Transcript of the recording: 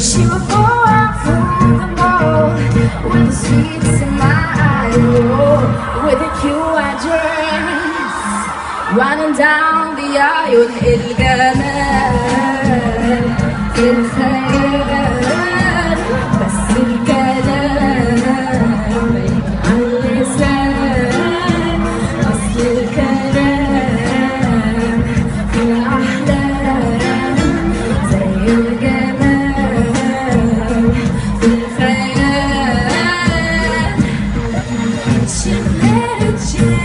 She will go out through the mall With the sweets in my eye oh, With a cute white dress Running down the aisle الجمال في الخيال بس الكلام بعيد عن اللسان أصل الكلام في You let it change.